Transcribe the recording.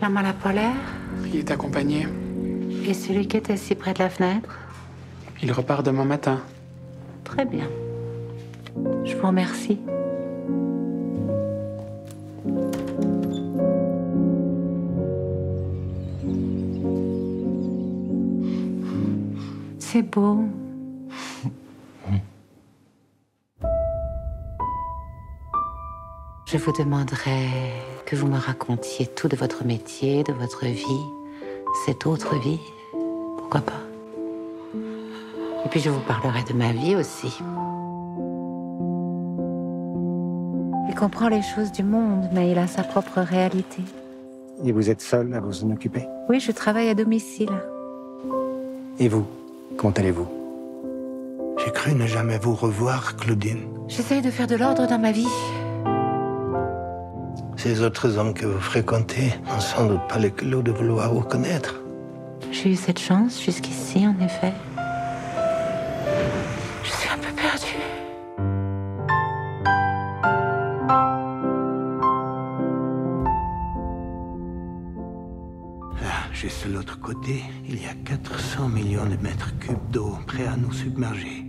à la polaire Il est accompagné. Et celui qui était si près de la fenêtre Il repart demain matin. Très bien. Je vous remercie. C'est beau. Je vous demanderai que vous me racontiez tout de votre métier, de votre vie, cette autre vie. Pourquoi pas? Et puis je vous parlerai de ma vie aussi. Il comprend les choses du monde, mais il a sa propre réalité. Et vous êtes seul à vous en occuper? Oui, je travaille à domicile. Et vous Comment allez-vous? J'ai cru ne jamais vous revoir, Claudine. J'essaye de faire de l'ordre dans ma vie. Ces autres hommes que vous fréquentez n'ont sans doute pas le culot de vouloir vous connaître. J'ai eu cette chance jusqu'ici, en effet. Je suis un peu perdue. Là, juste de l'autre côté, il y a 400 millions de mètres cubes d'eau prêts à nous submerger.